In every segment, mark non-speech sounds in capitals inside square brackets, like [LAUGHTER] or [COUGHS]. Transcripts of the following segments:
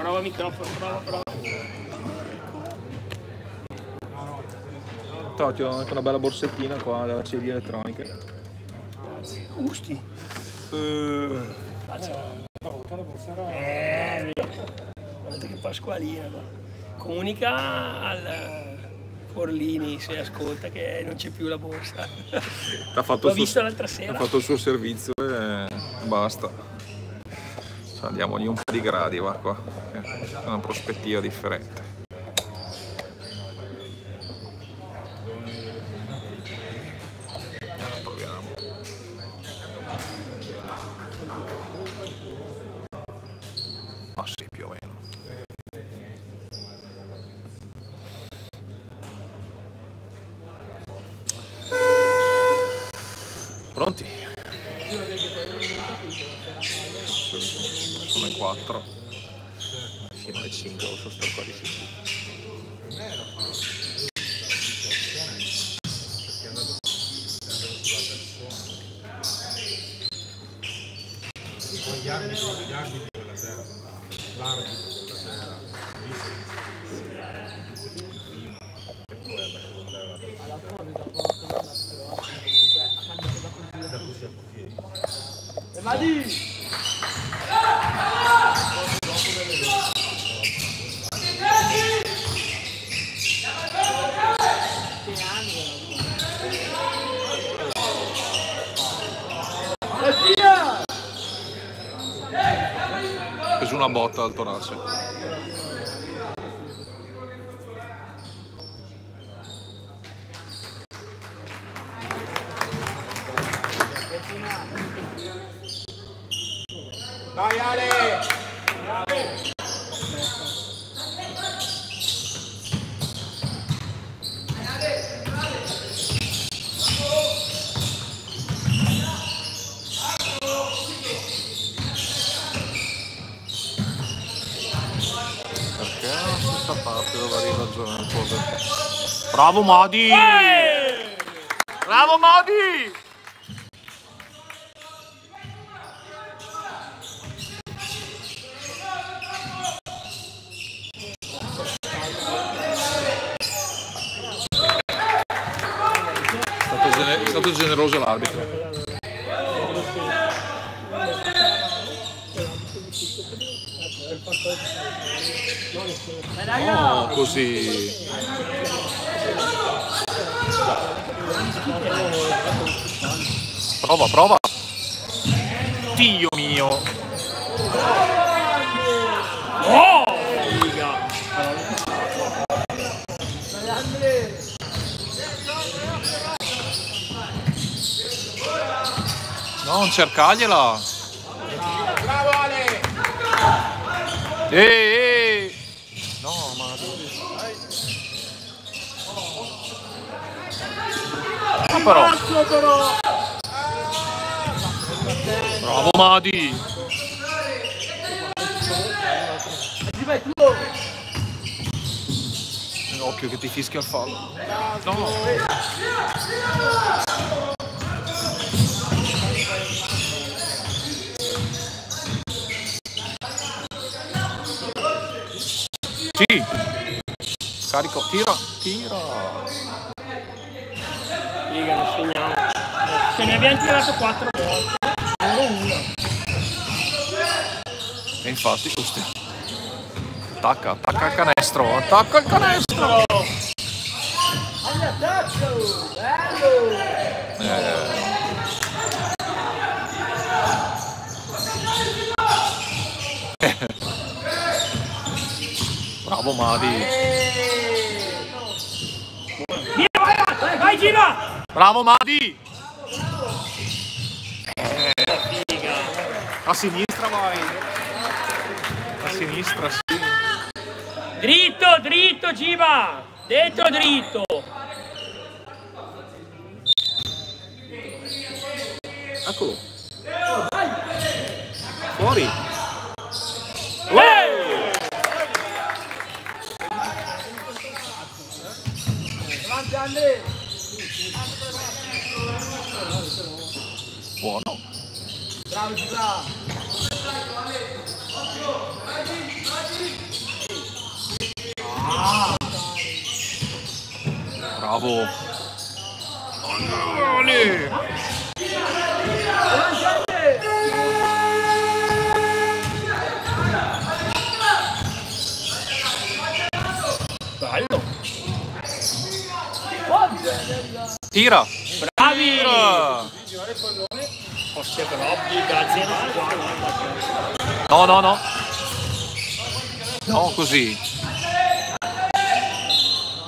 Prova microfono, prova, prova. Toti, ho anche una bella borsettina qua della CD elettroniche. Usti. Eh, Eh, guardate che pasqualina. qua. Comunica al Forlini se ascolta che non c'è più la borsa. ha fatto, L'ho visto l'altra ha sera. fatto il suo servizio e basta. Andiamogli un po' di gradi, va qua. È una prospettiva differente. Proviamo. Ma sì, più o meno. Pronti? Sono le 4. Fino alle 5 lo so sto qua di sicuro. Gli arbitri, gli arbitri quella sera, l'arbitro quella sera, Ha preso una botta al torace. Dai Ale! Perché la stessa parte dove arriva il giorno un po' per- Bravo Modi! Bravo Modi! È stato, generoso l'arbitro. No, così. Prova, prova. Dio mio. Oh! Non cercargliela. Ehi, ehi. No, ma... Ah, però. Bravo Madi. Occhio che ti fischia il fallo. No. Carico, tira, tira. Figa, non segniamo. Ne abbiamo tirato quattro volte. Solo una. E infatti, questi. Attacca, attacca il canestro, attacca il canestro. Eh. [LAUGHS] Bravo Madi. Via, vai, vai, gira! Bravo Madi. Eh. A sinistra vai. A sinistra sì. Dritto, dritto, Giva! Dentro dritto! Eccolo. Fuori. Eh! Buono. Bravo. Oli. Bello. Tira. Bravi! Tira. No, no, no. No, così.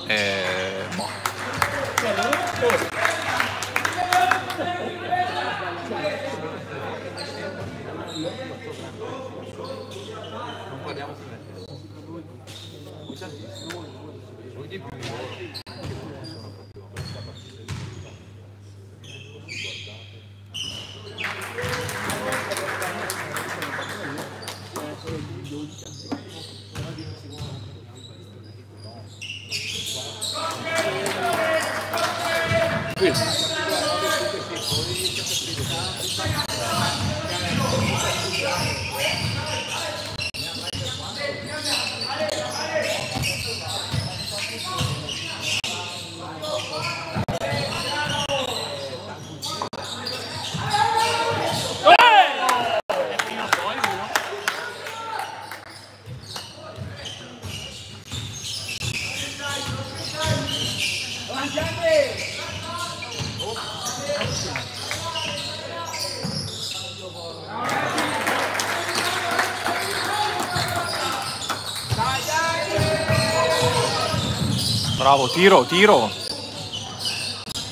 Eh, boh. Bravo, tiro, tiro.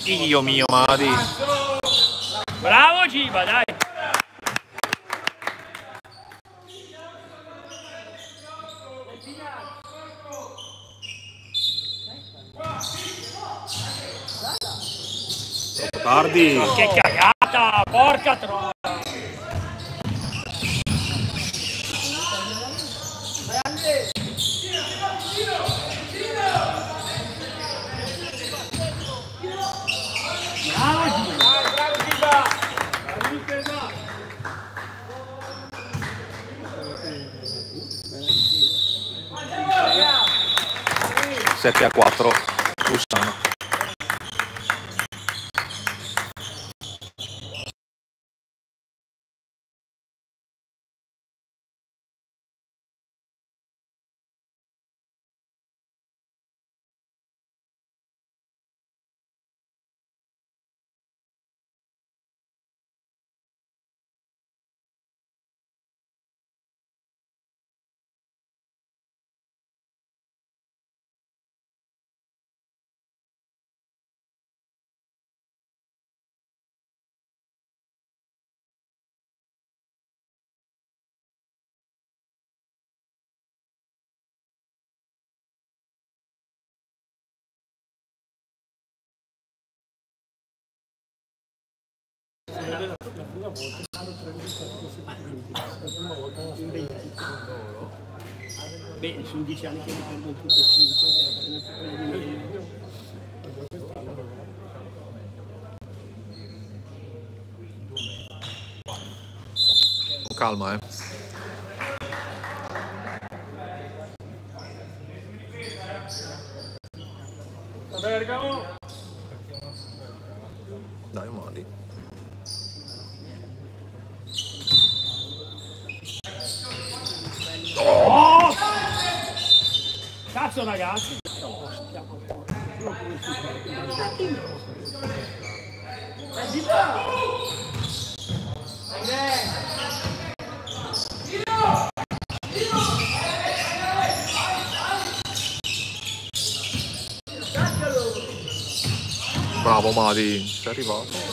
Dio mio, Madi. Bravo Giba, dai. Troppo tardi. Che cagata, porca troia. Bravo Giba. 7 a 4. Lussano. Beh, sono dieci anni che mi perdono tutte e cinque. Calma, eh. Bergamo. Dai, Madi. Oh! Cazzo ragazzi! Ostia, Bravo, Madi. Sei arrivato.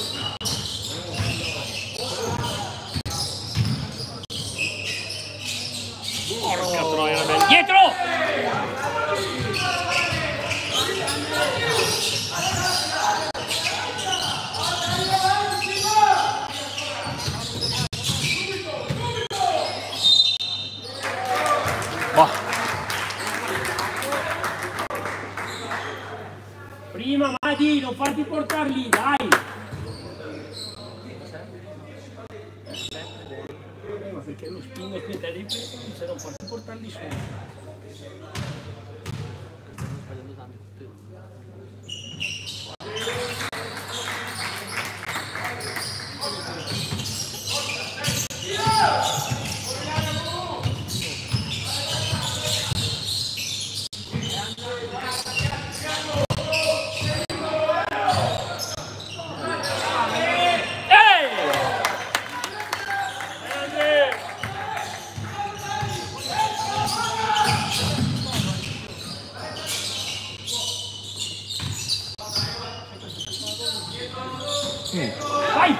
Sì. Vai!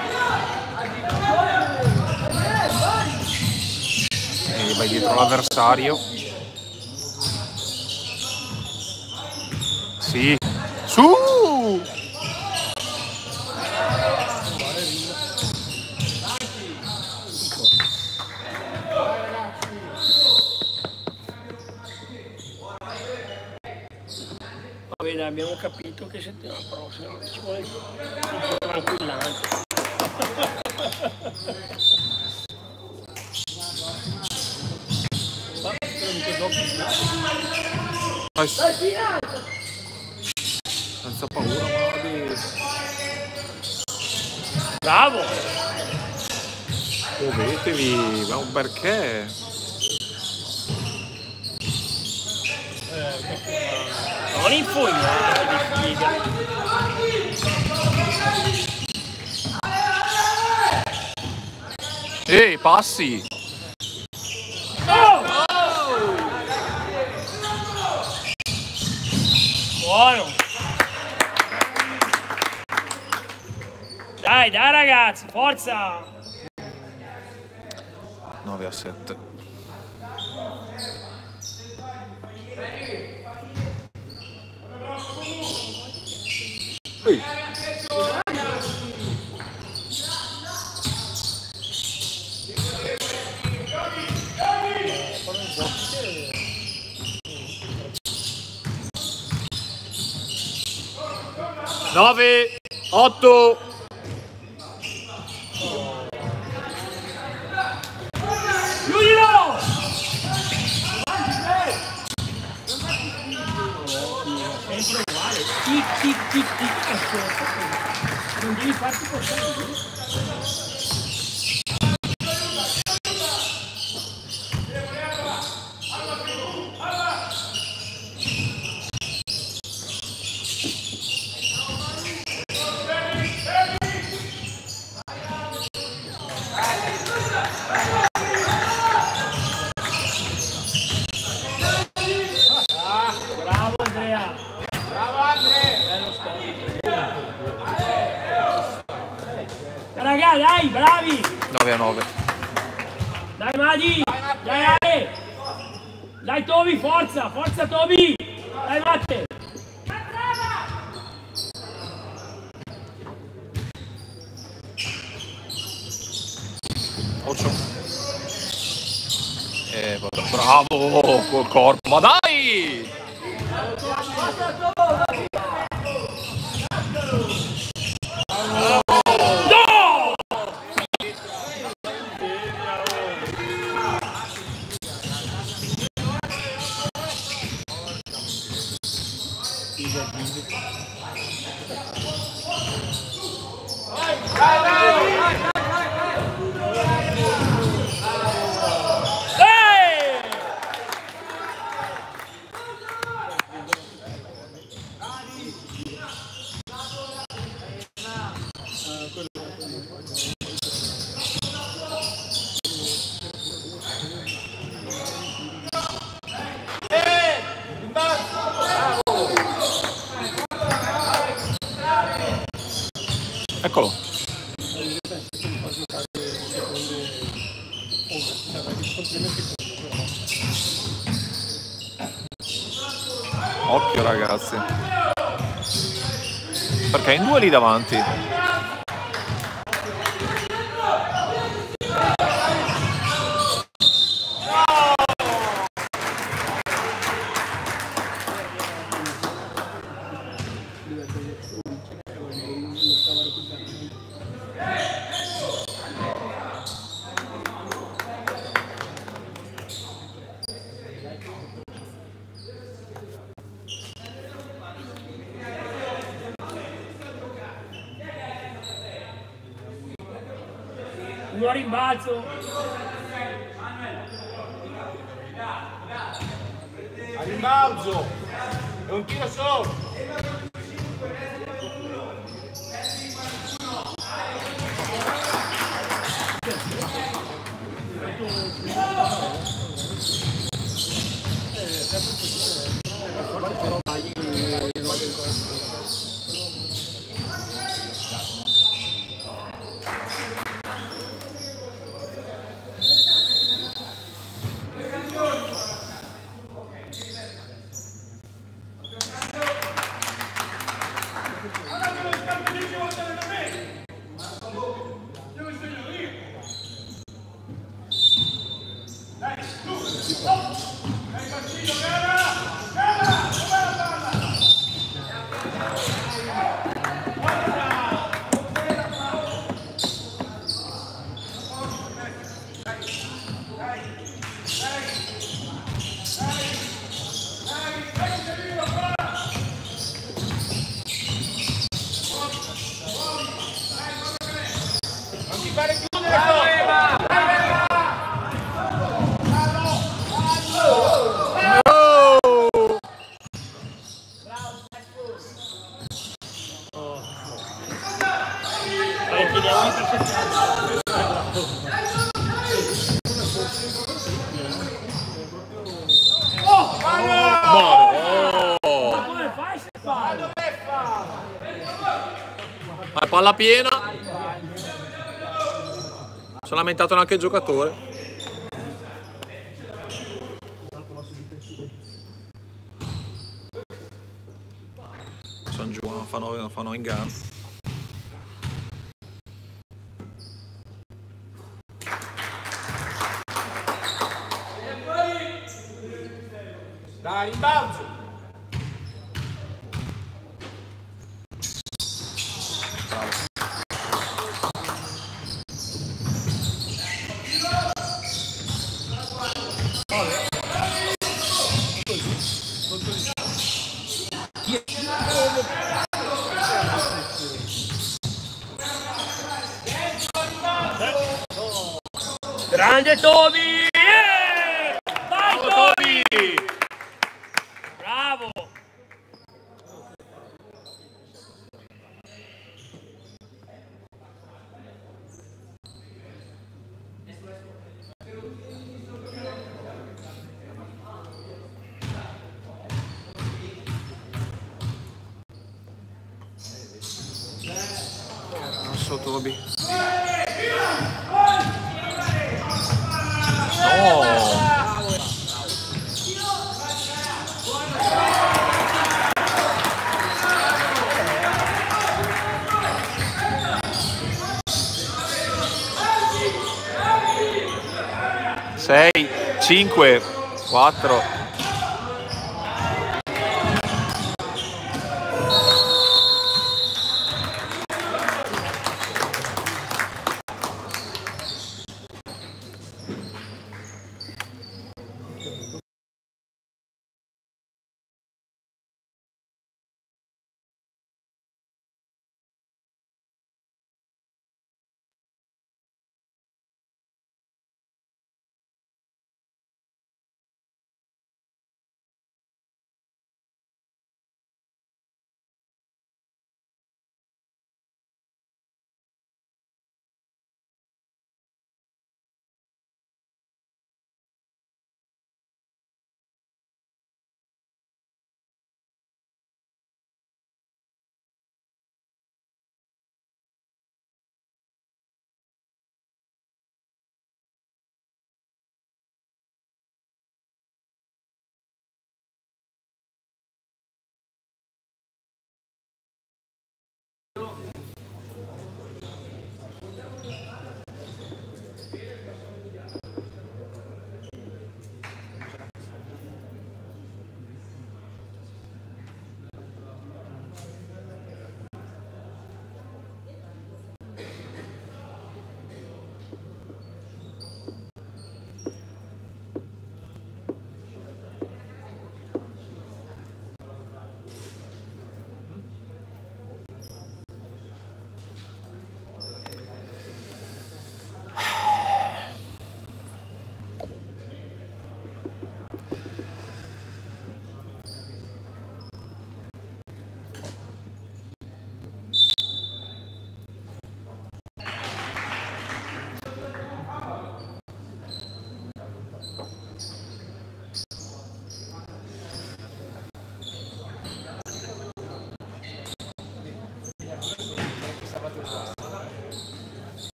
E vai dietro l'avversario. Sì, perché? Ma non in fondo eh, di Ehi, passi! Oh! Oh! Buono! Dai, dai ragazzi, forza! 17. Ehi. Nove, otto, batte eh, bravo col corpo ma dai! davanti. Yeah. Palla piena. Si è lamentato anche il giocatore.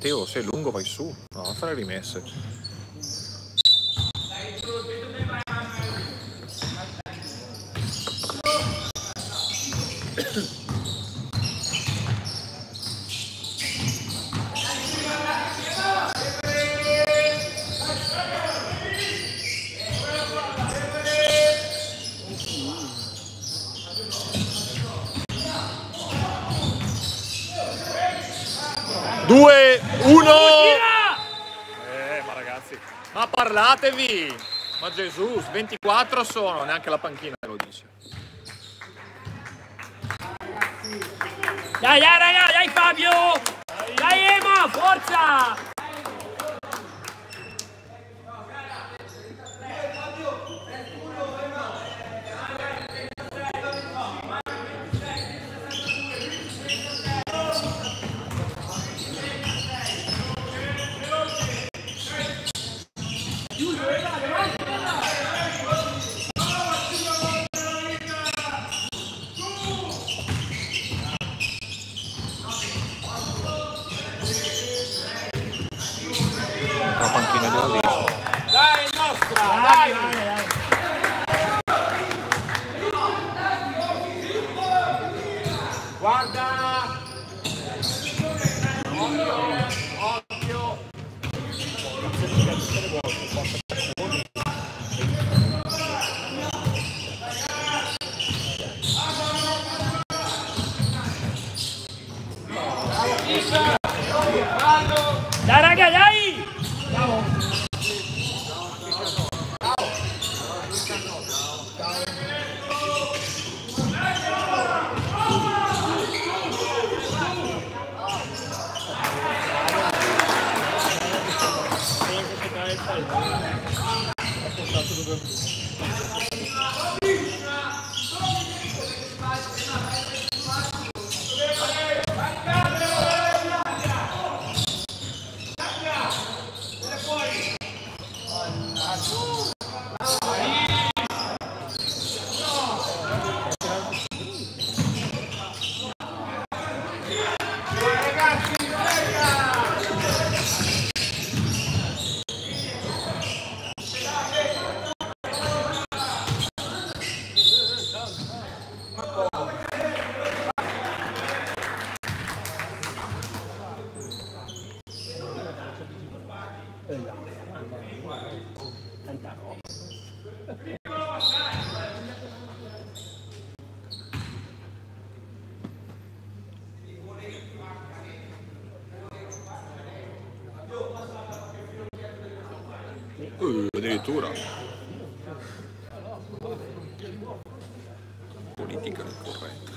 Teo, sei lungo, vai su. No, non fare rimesse. Due, uno! Eh, ma ragazzi, ma parlatevi! Ma Gesù, 24 sono, neanche la panchina lo dice. Dai, dai, raga, dai Fabio! Dai Ema, forza! Uh, addirittura. Politica corretta.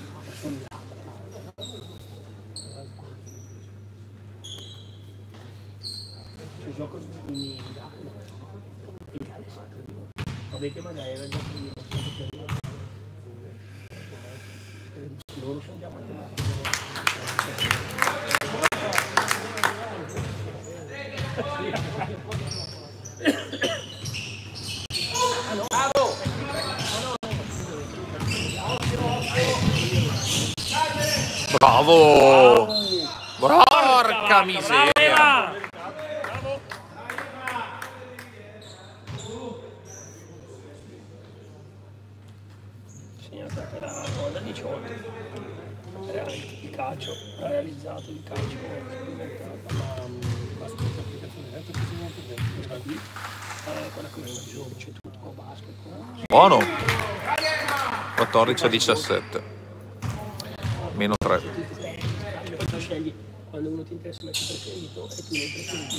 Ci [COUGHS] gioco in Italia. Italia Vabbè che magari era già prima. Loro sono già matematici. Bravo! Porca miseria! Segnata per la cosa 18. Real- Il calcio, ha realizzato il calcio? Buono! 14 a 17. Meno 3. Cioè, poi tu scegli quando uno ti interessa metti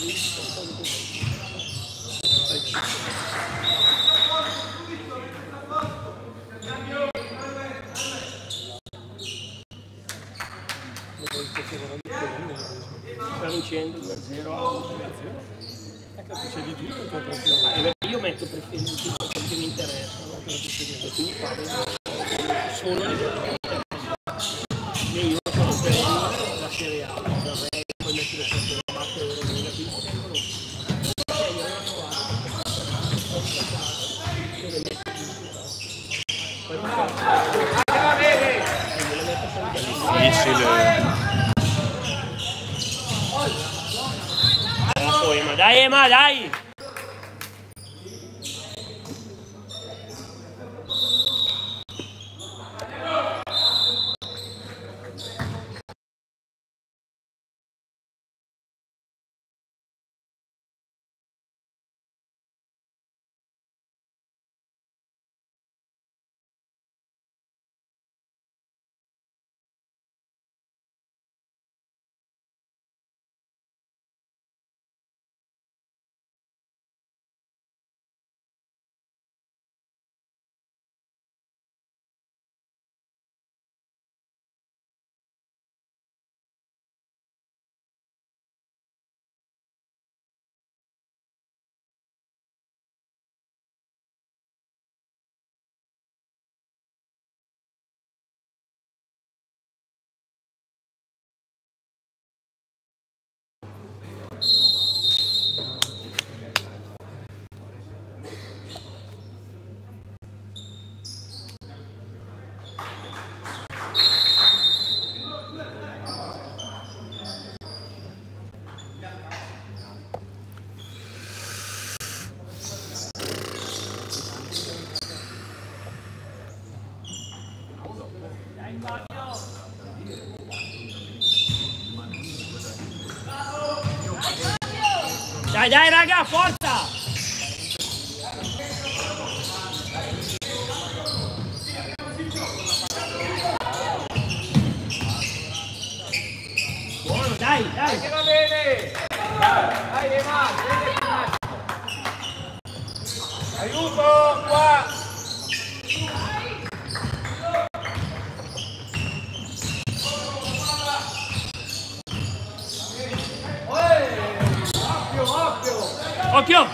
Dai, dai raga, forza! Buono, dai, dai! va bene! Dai, Ema, Aiuto qua! Occhio!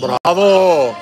Calma! Bravo! Porca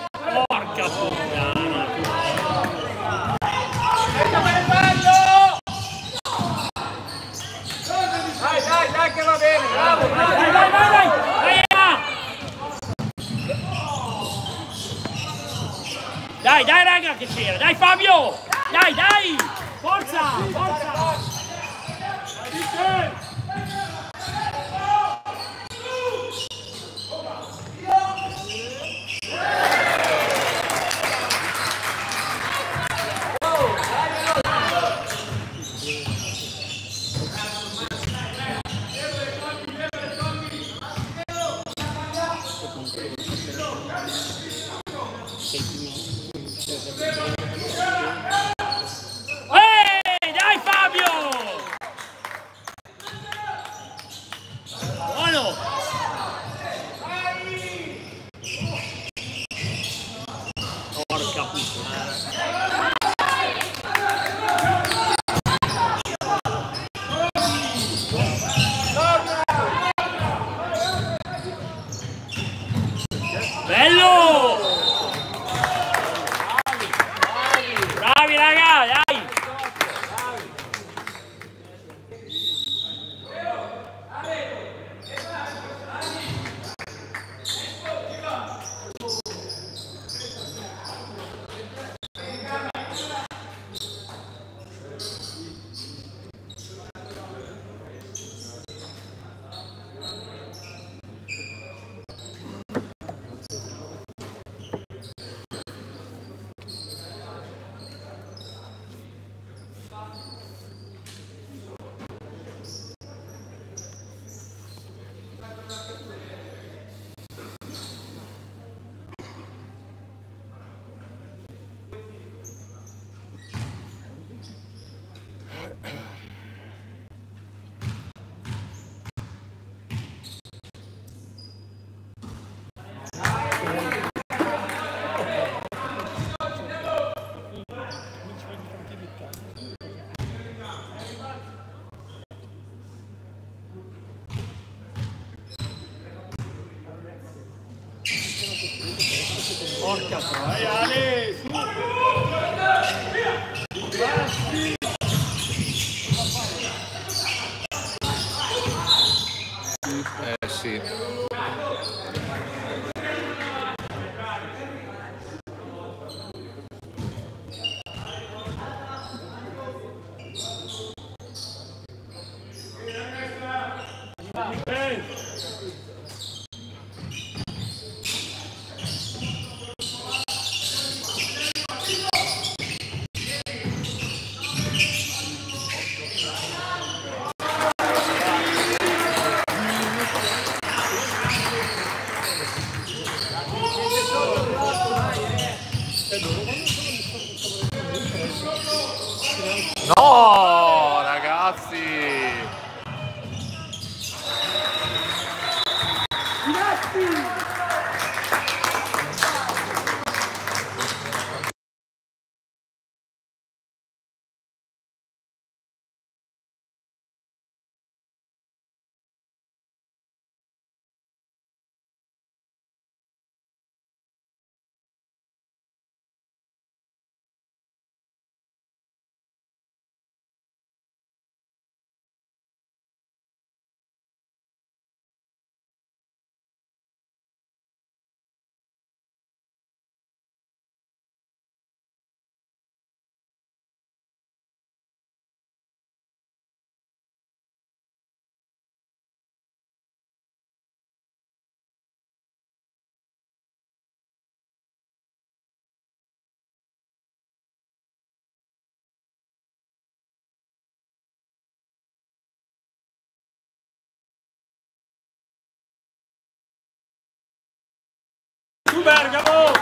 Su Bergamo!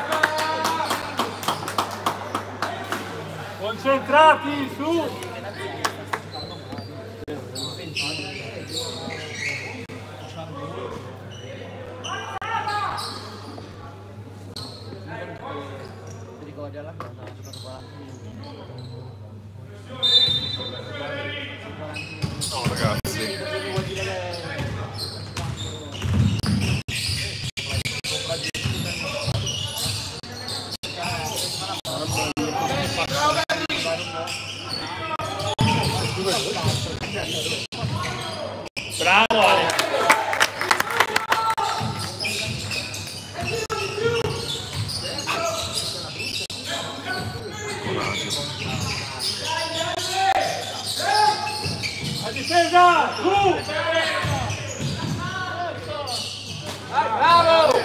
Concentrati, su! No, ragazzi. Bravo Ale! La difesa! Su! Bravo!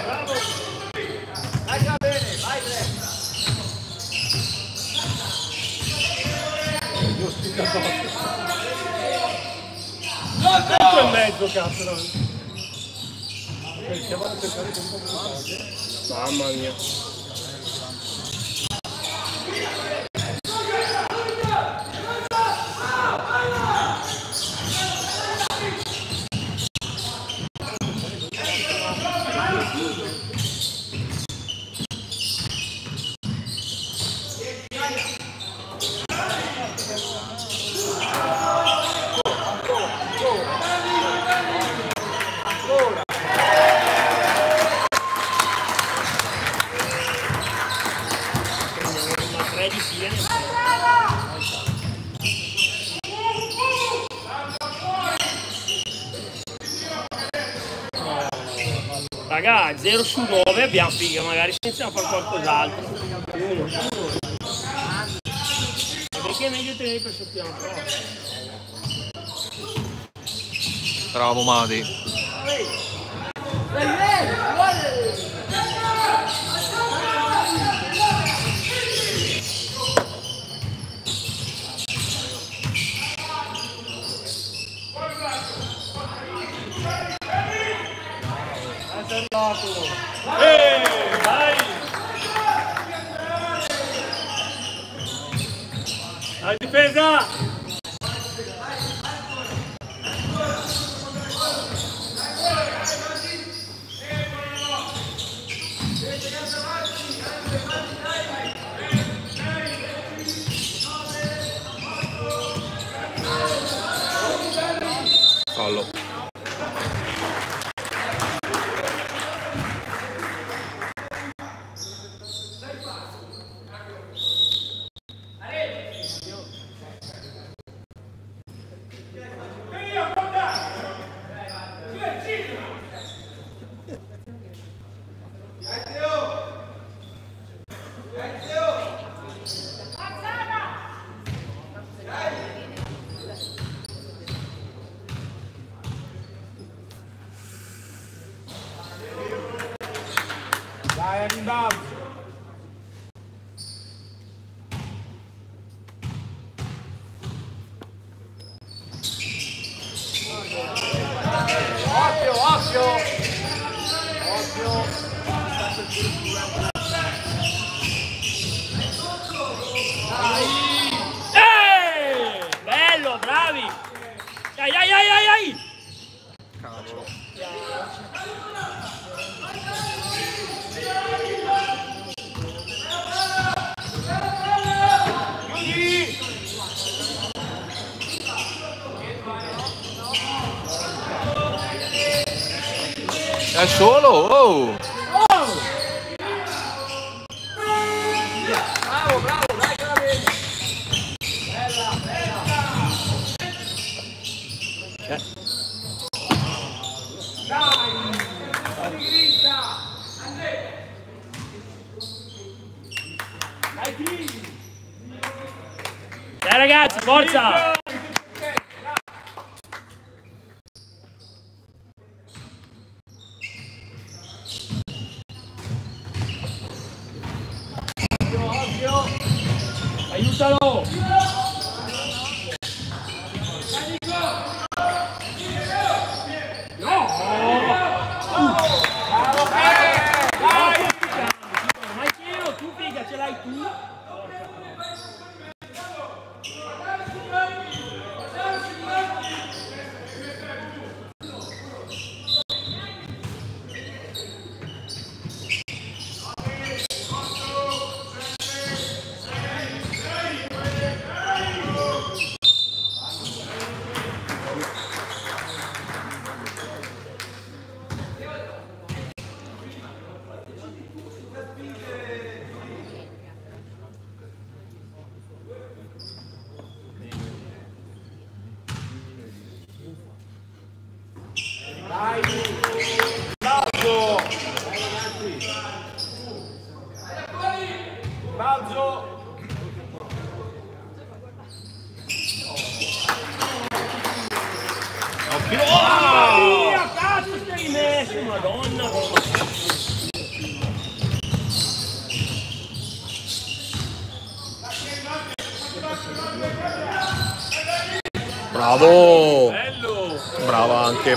e mezzo, cazzo! no? Mamma mia! Ma tre di fila. Raga, 0 su 9 abbiamo figa, magari iniziamo a fare qualcos'altro. Perché è meglio tenere per sottiamo Bravo Madi.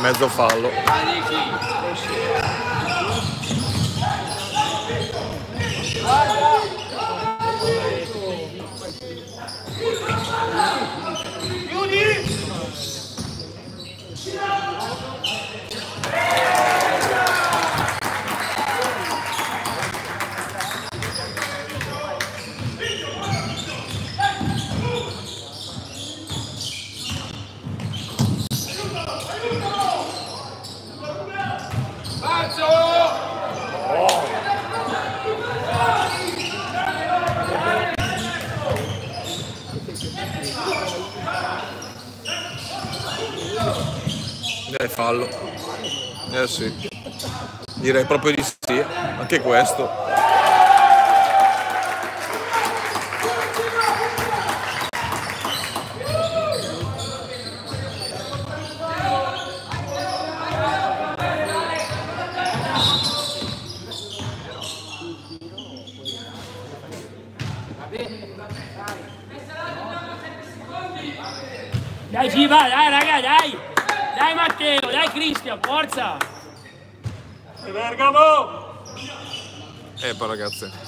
Mezzo fallo. Eh, fallo. Eh sì. Direi proprio di sì. Anche questo. Dai Giva, dai raga, dai! Dai Matteo, dai Cristian, forza! Bergamo! Eh,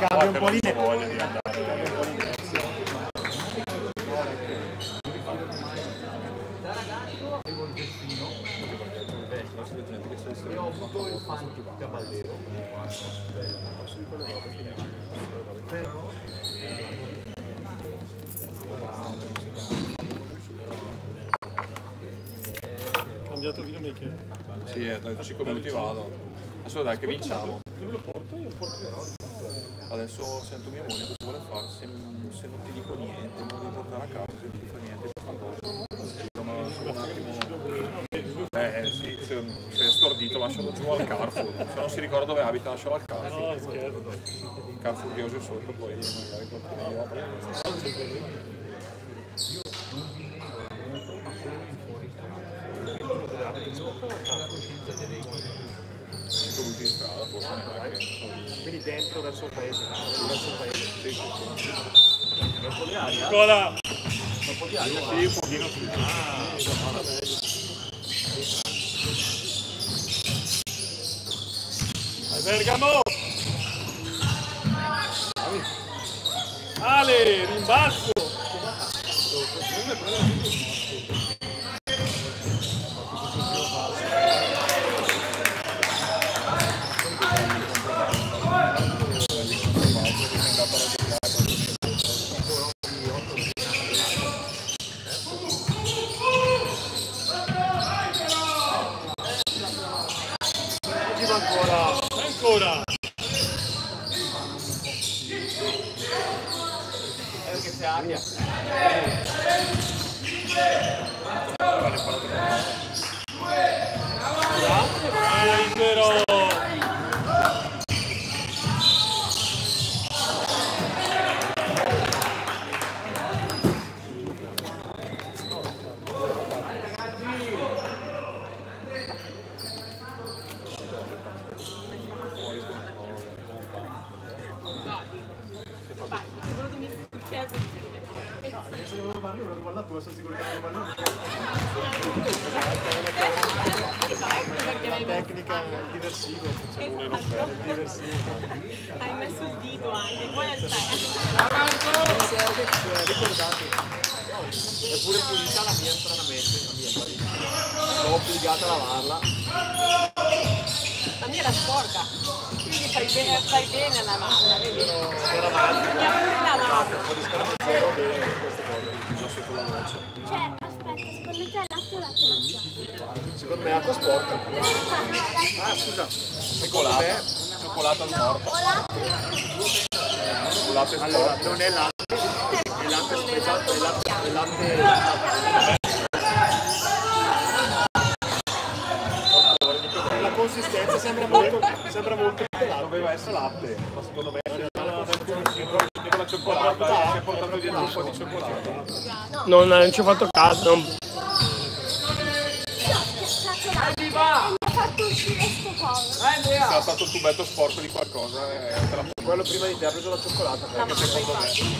Ricambia un po' di voglia di andare. cambiato videomaker. Sì, eh, dai, 5 minuti vado. Adesso dai che vinciamo. Dove lo porto? Io porto Adesso sento mia moglie cosa vuole fare, se, se non ti dico niente, non devi portare a casa, se non ti fa niente, attimo... Eh sì, se, se è stordito lascialo giù al Carrefour, se non si ricorda dove abita lascialo al Carrefour. No, scherzo. Carrefour che uso sotto, poi magari qualcuno gli apre. Cinque minuti in strada, forse neanche. Quindi dentro verso il paese, verso il paese. Sì, sì, sì. Ancora! Sì, un pochino sì. Vai Bergamo! Ale, rimbalzo! Non, ci ho fatto caso, non- Mi ha fatto uscire sto coso. Sarà stato il tubetto sporco di qualcosa e te la Quello prima di te ha preso la cioccolata. La infatti. Pollina.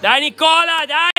Dai Nicola, dai!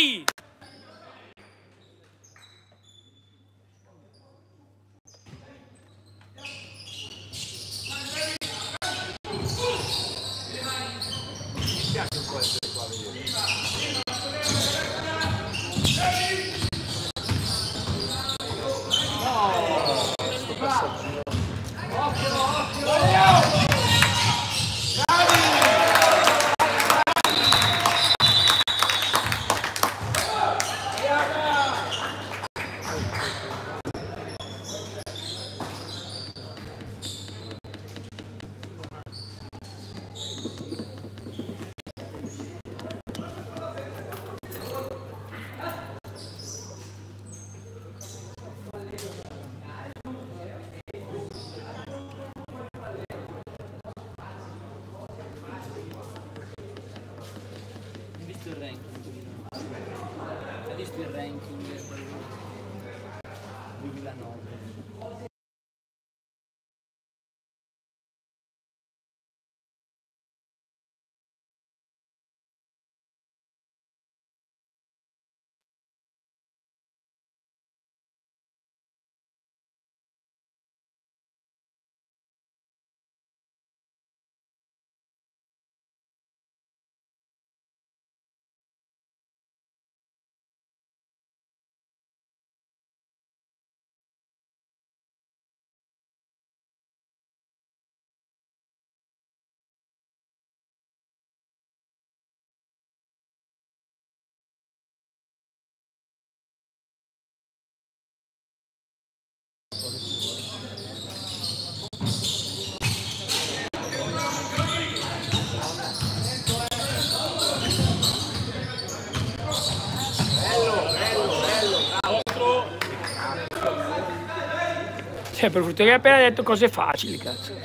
Cioè, per fortuna appena detto cose facili, cazzo.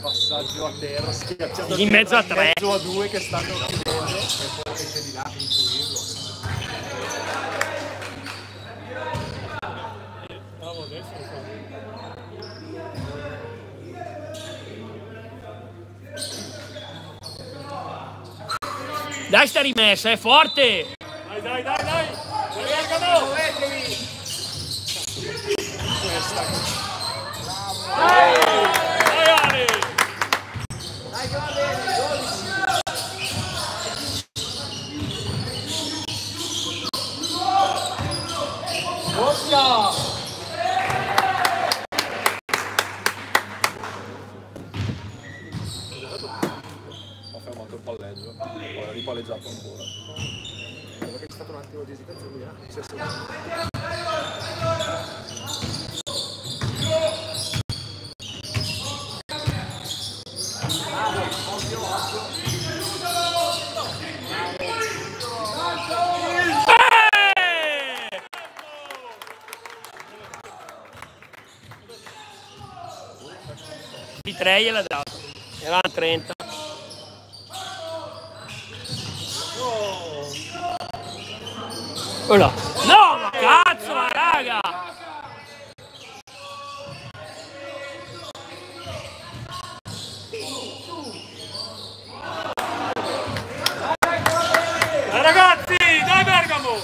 Passaggio a terra, schiacciato In mezzo a tre. In mezzo a due che stanno chiudendo. E poi che di là intuirlo. Dai sta rimessa, è forte! Dai, dai, dai, dai! Bergamo! Dai, Ale! Ho fermato il palleggio, poi ho ripalleggiato ancora. Perché c'è stato un attimo di esitazione. eh? 23 gliel'ha dato, era 30. Oh no. no, ma cazzo, ma raga! Ma ragazzi, dai Bergamo!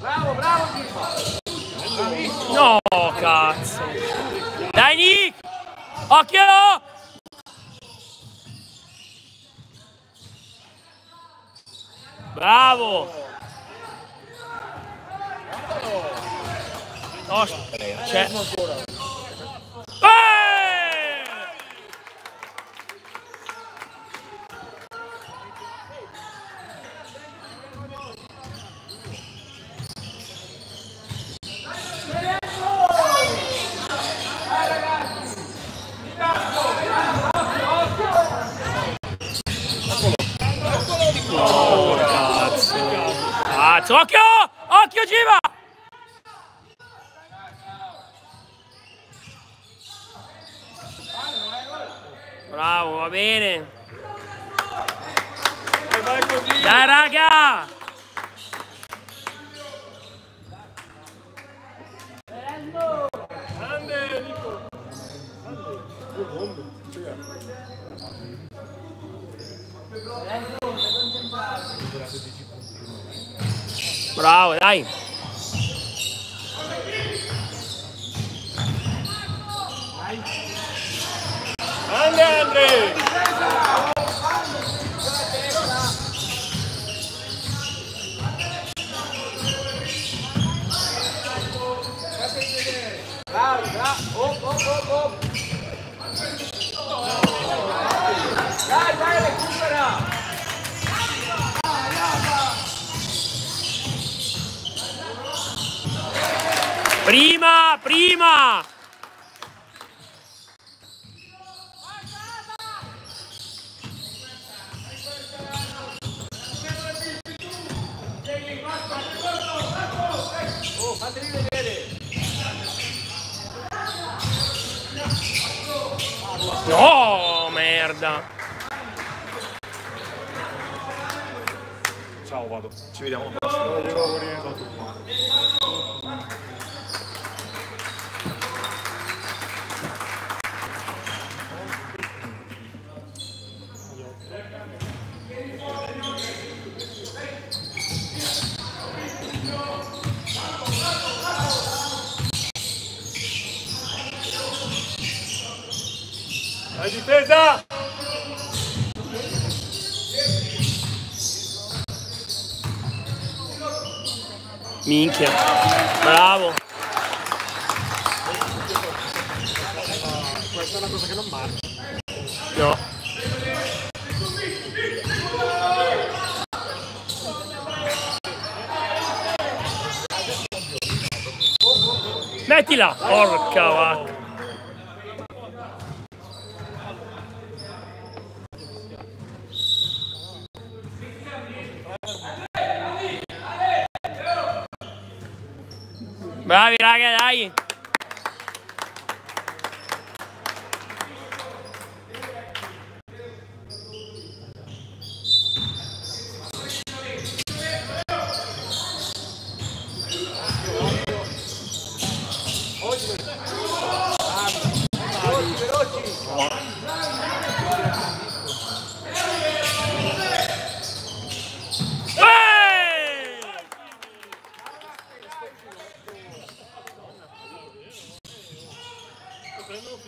Bravo, bravo, Tifa! No, cazzo! Dai, Nick! Occhio! Bravo! No, c'è. Eh! Cazzo, occhio! Occhio, Giva! Bravo, va bene. Dai, raga! Grande Nico! Bravo, dai. Eh!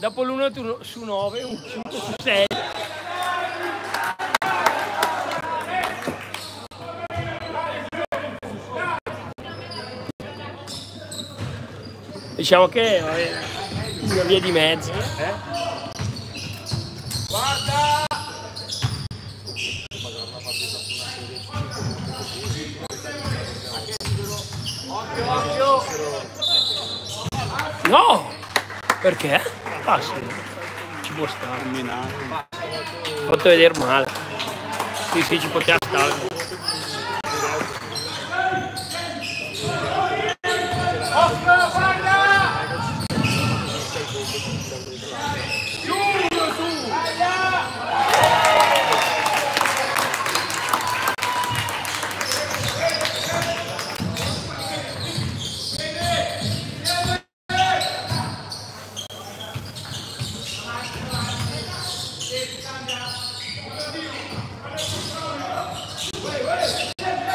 Dopo l'1 su 9, un 5 su 6. Diciamo che vabbè, una via di mezzo. No! Perché? Sì, ci può stare. Fatto vedere male. Sì, sì, ci poteva stare.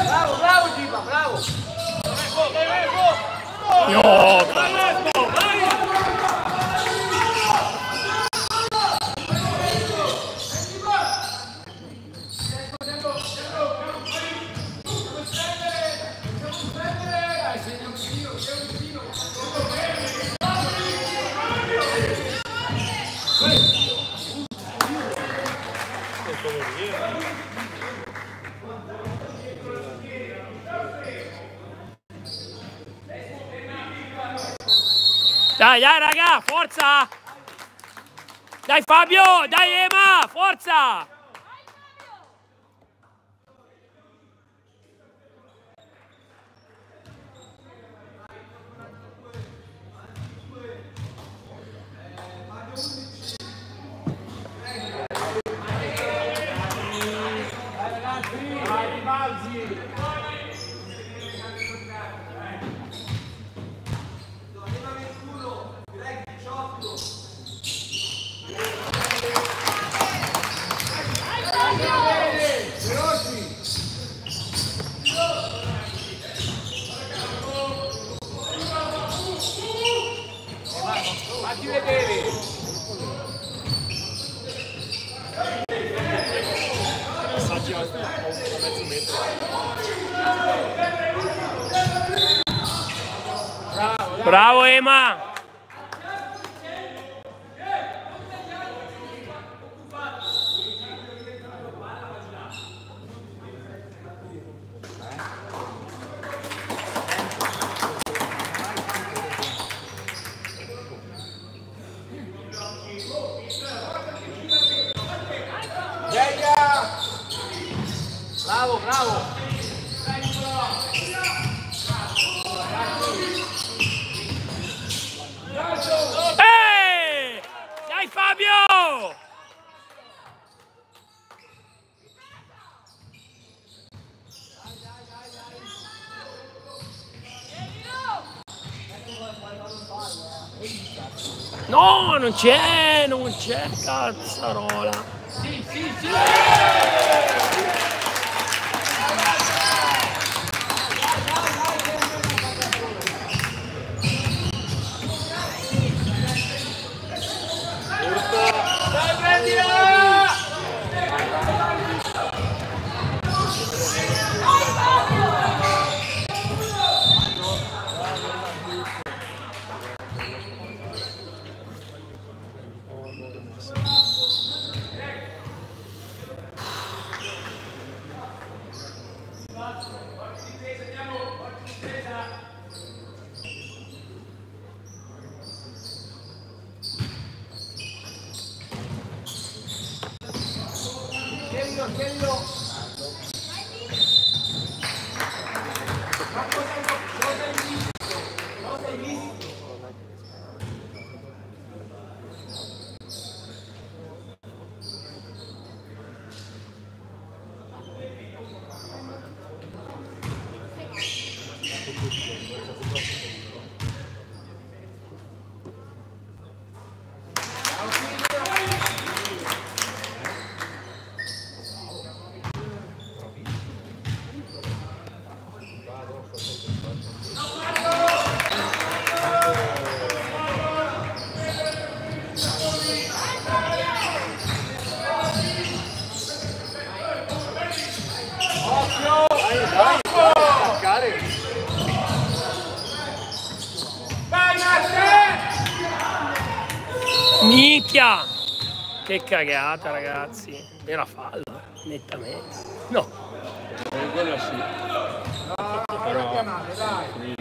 Bravo, bravo Giba, bravo. No! Dai, dai, raga, forza! Dai Fabio, dai Ema, forza! Facci vedere. Passaggi a, a mezzo metro. Bravo Ema! Venga! Bravo, bravo! Eh! Dai Fabio! No, non c'è, non c'è, cazzarola. Dai, prendila! Tienilo, tienilo! Ma cosa cosa hai visto? Cosa hai visto? Occhio! Dai, dai! Toccare! Vai Marte! Minchia! Che cagata ragazzi. Era fallo, nettamente. No. Quello sì. Dai!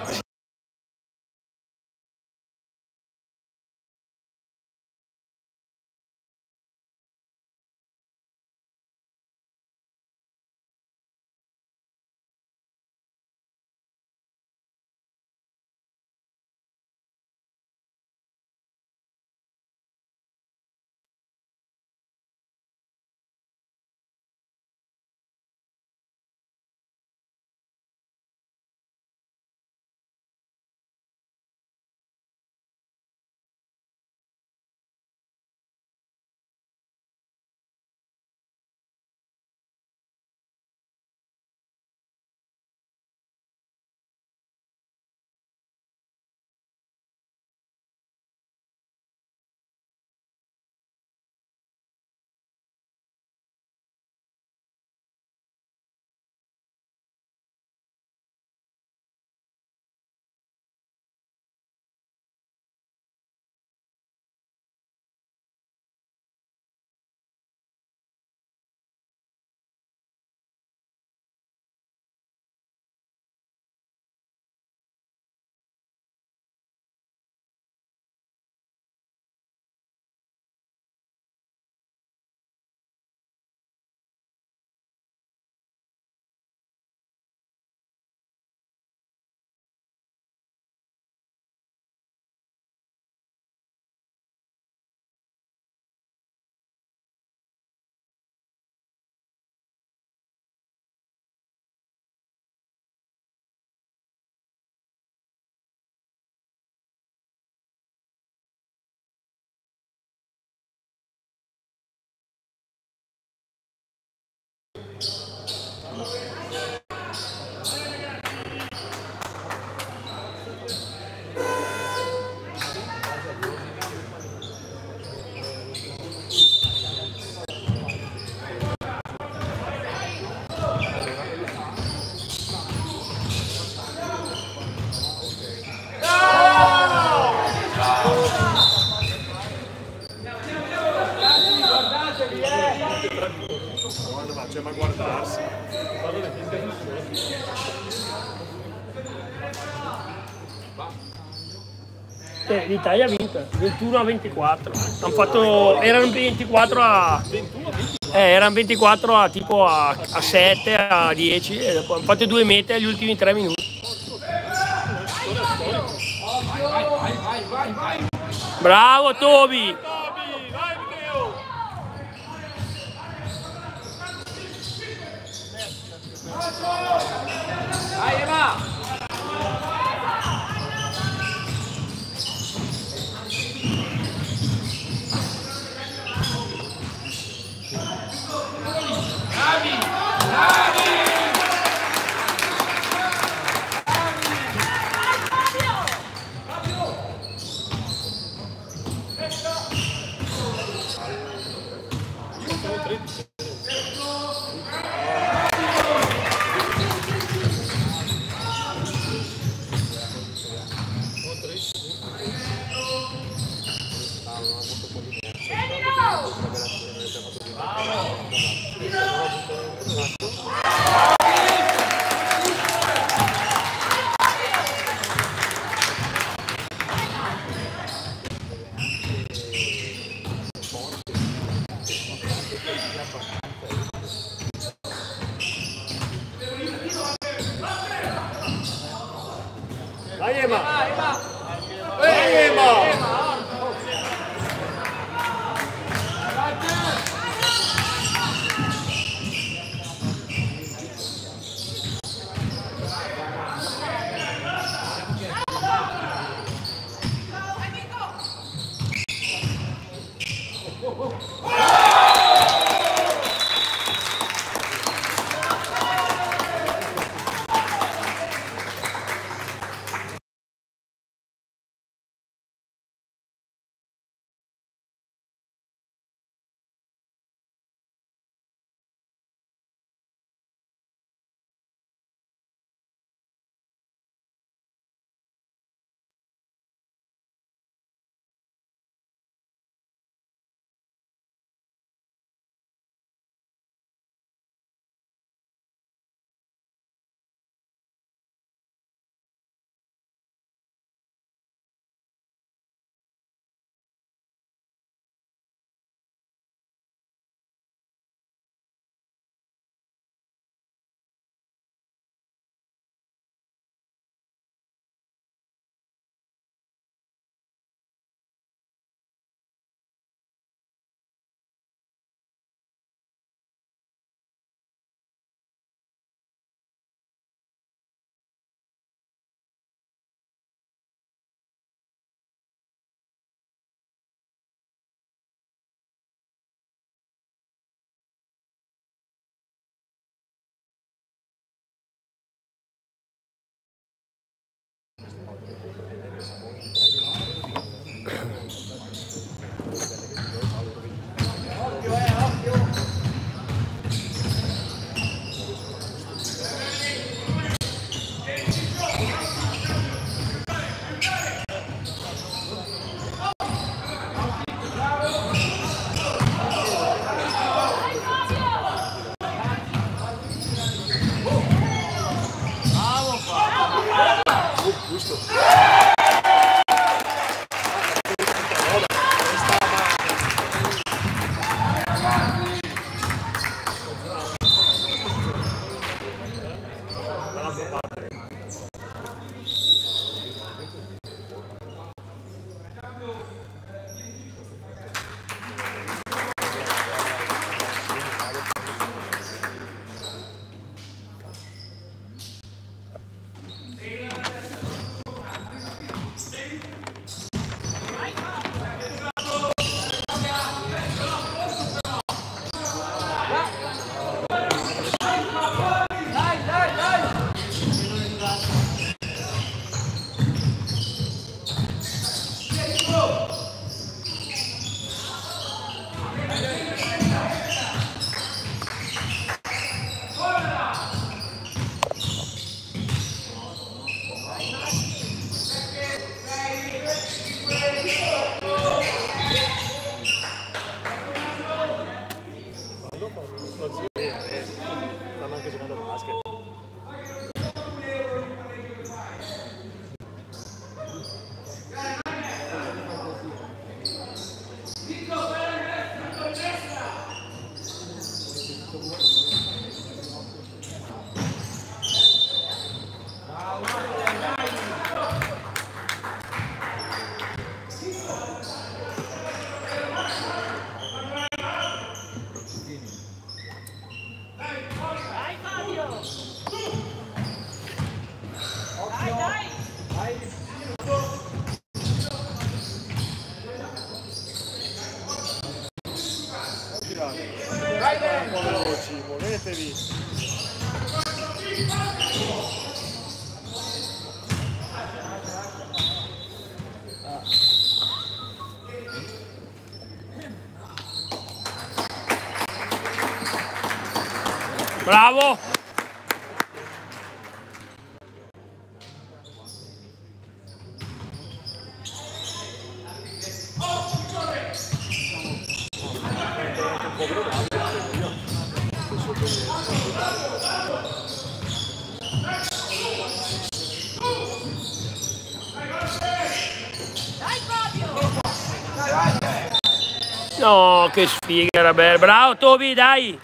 Eh, L'Italia ha vinto 21 a 24. Hanno fatto, erano 24 a. Eh, erano 24 a tipo a, a 7, a 10 e dopo hanno fatto due mete agli ultimi 3 minuti. Bravo Tobi! Bravo! No, che sfiga, era bello. Bravo Tobi, dai!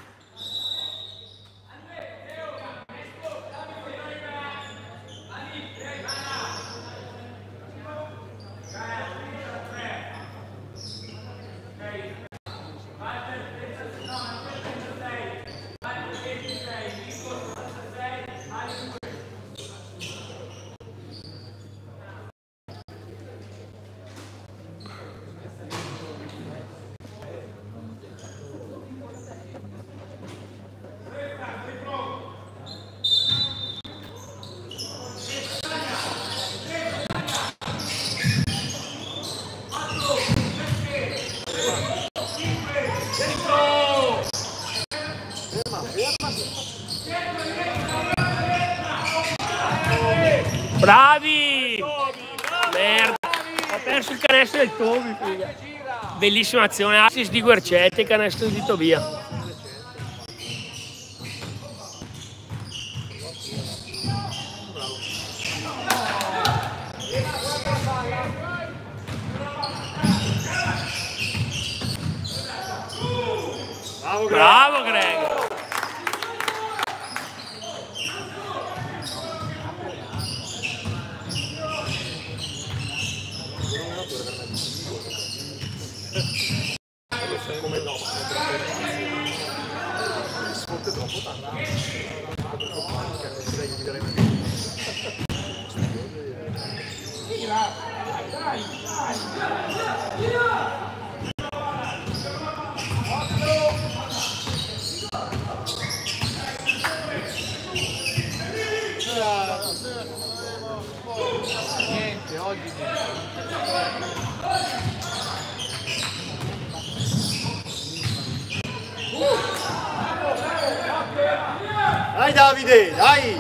Bravi! Merda! Ho perso il canestro del Tobi, figa. Bellissima azione, assist di Guercetti, canestro di Tobia. Dai Davide, dai!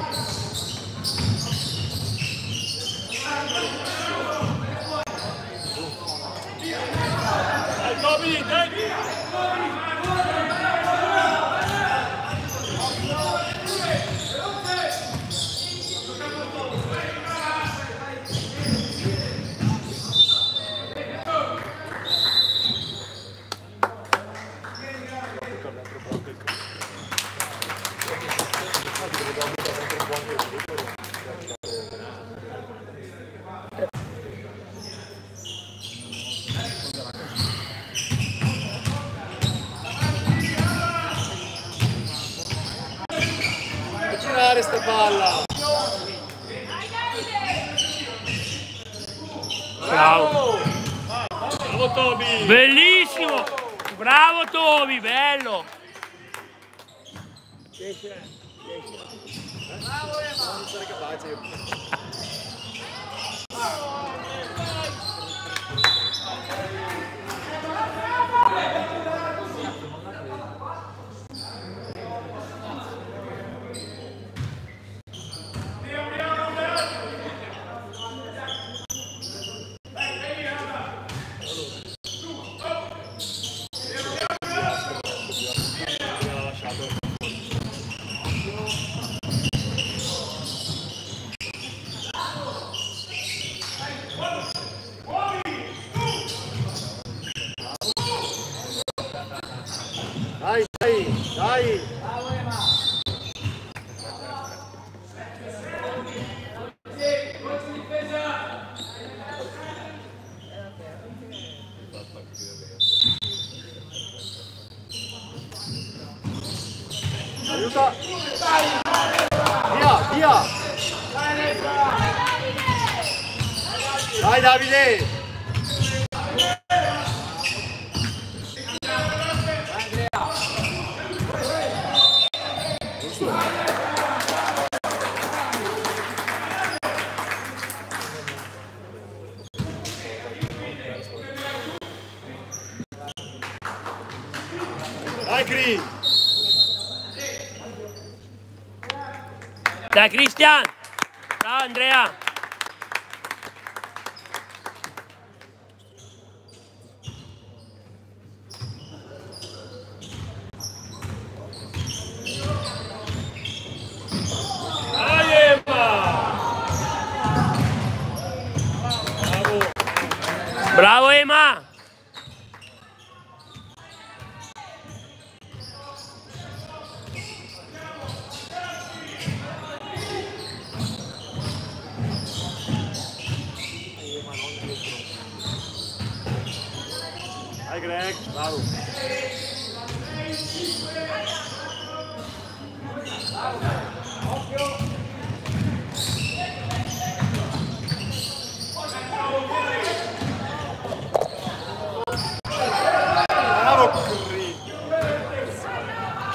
Cristian!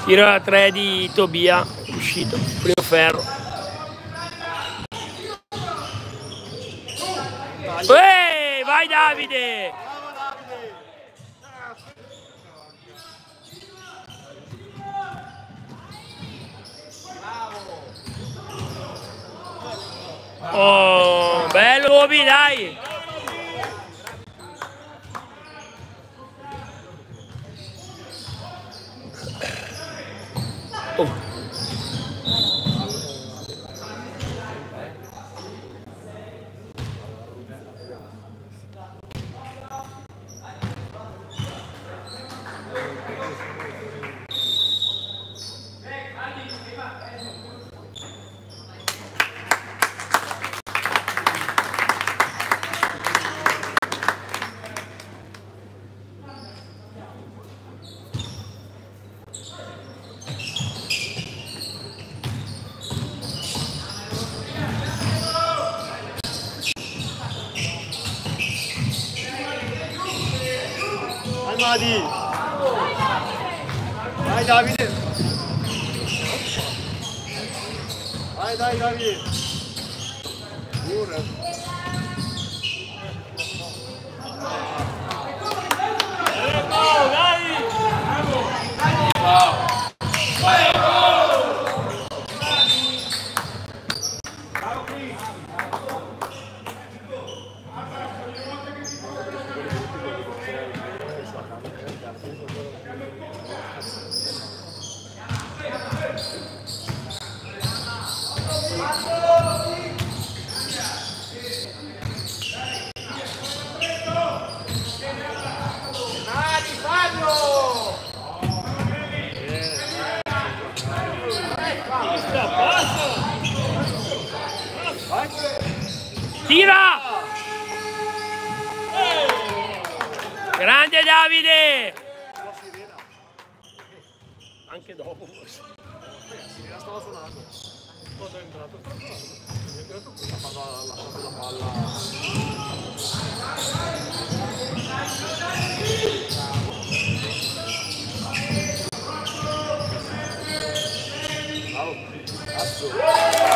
Tiro a 3 di Tobia, uscito, primo ferro. Ehi, vai Davide! Tira! Grande Davide! Anche dopo forse. Stava suonando. Quando è entrato? È entrato qui, ha fatto la, palla. Cazzo.